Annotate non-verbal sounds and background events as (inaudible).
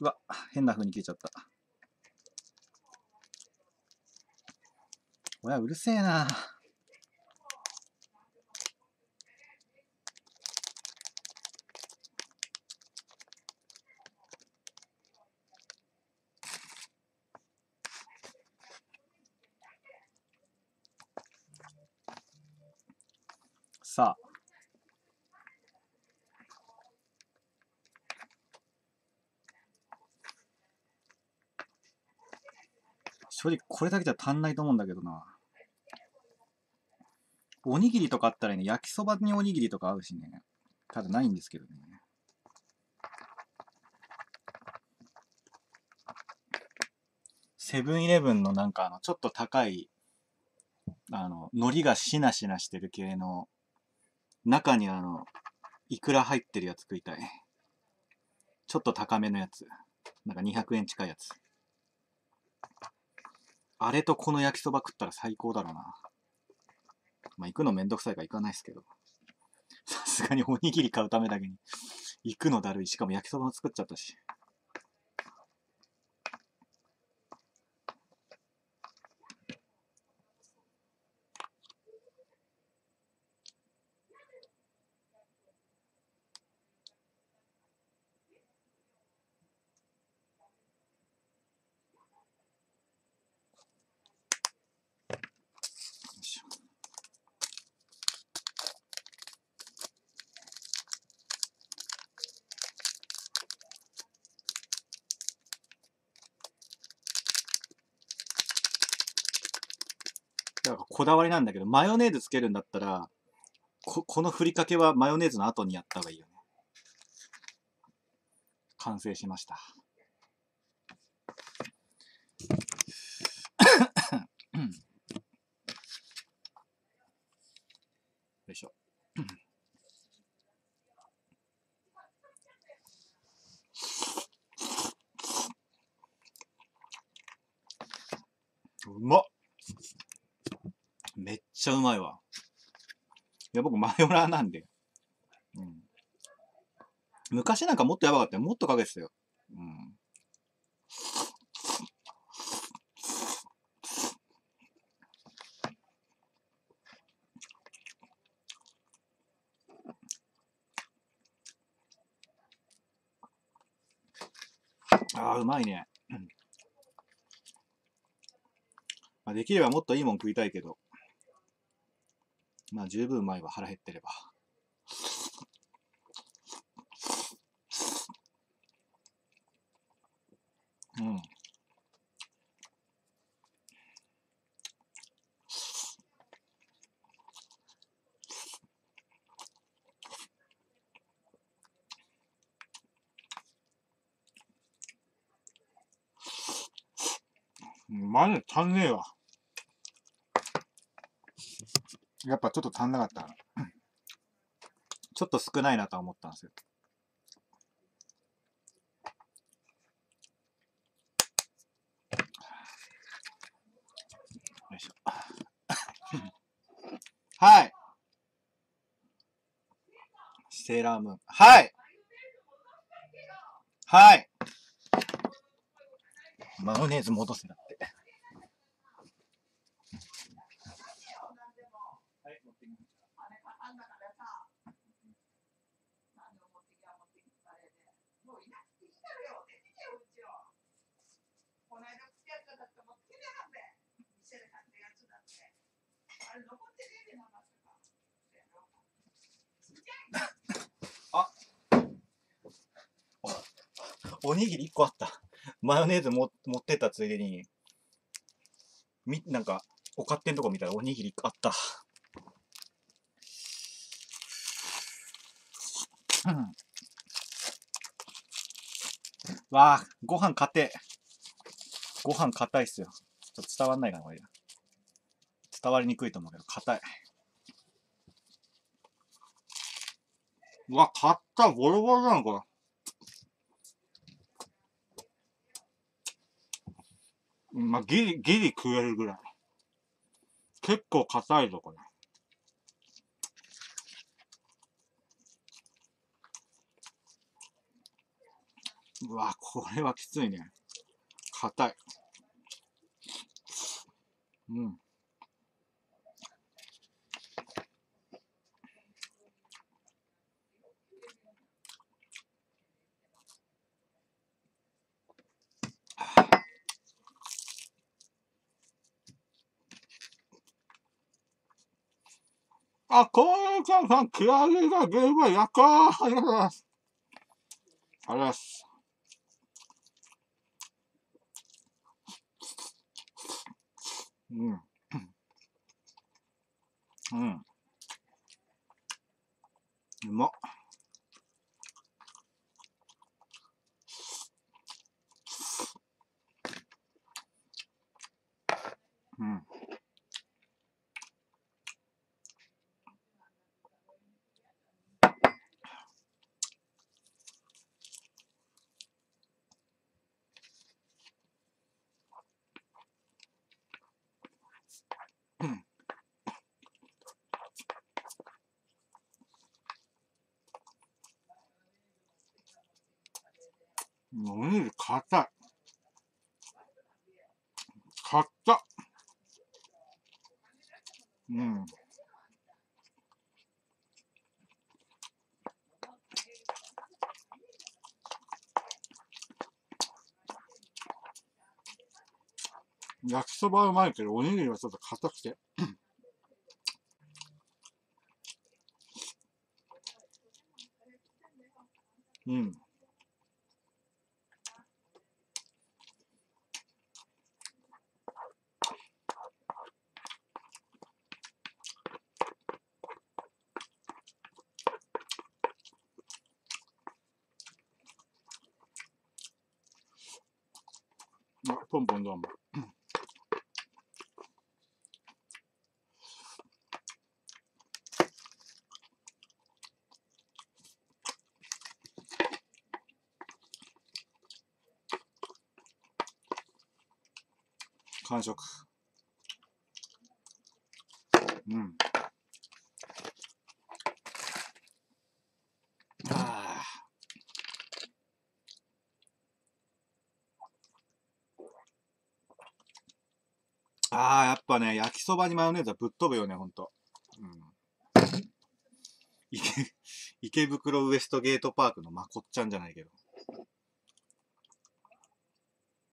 うわ、変な風に消えちゃった。おやうるせえな。さあ。正直これだけじゃ足んないと思うんだけどな。おにぎりとかあったらね、焼きそばにおにぎりとか合うしね。ただないんですけどね。セブンイレブンのなんかあの、ちょっと高い、あの、海苔がしなしなしてる系の、中にあの、いくら入ってるやつ食いたい。ちょっと高めのやつ。なんか200円近いやつ。あれとこの焼きそば食ったら最高だろうな。まあ、行くのめんどくさいから行かないですけど。さすがにおにぎり買うためだけに。行くのだるい。しかも焼きそばも作っちゃったし。こだわりなんだけど、マヨネーズつけるんだったら、ここのふりかけはマヨネーズの後にやった方がいいよね。完成しました。よいしょ。うまっめっちゃうまいわ。いや、僕マヨラーなんで。うん。昔なんかもっとやばかったよ。もっとかけてたよ。うん。ああ、うまいね。まあ、できればもっといいもん食いたいけど。まあ十分うまいわ、腹減ってれば。うん。マジ足んねえわ。やっぱちょっと足んなかった。ちょっと少ないなとは思ったんですよ。よいしょ。はい。セーラームーン。はい。はい。マヨネーズ戻せだって。はい、持ってきました。あ (laughs) おにぎり1個あった。マヨネーズも持ってったついでに、み、なんか、お勝手んとこ見たらおにぎりあった。うん。わあ、ご飯硬て。ご飯硬いっすよ。ちょっと伝わんないかな、これ。伝わりにくいと思うけど、硬い。うわ、硬ボロボロだな、これ。まあ、ギリ、ギリ食えるぐらい。結構硬いぞ、これ。うわ、これはきついね。硬い。うん。あ、こういうちゃんさん、気合いが十分やっかー。ありがとうございます。ありがとうございます。うん。うん。うまっ。うん。おにぎり硬い。硬っ。うん。焼きそばはうまいけど、おにぎりはちょっと硬くて。うん。あ、ポンポンどうも。完食。うん。ああ。やっぱね、焼きそばにマヨネーズはぶっ飛ぶよね、ほんと。うん。池、(laughs) 池袋ウエストゲートパークのまこっちゃんじゃないけど。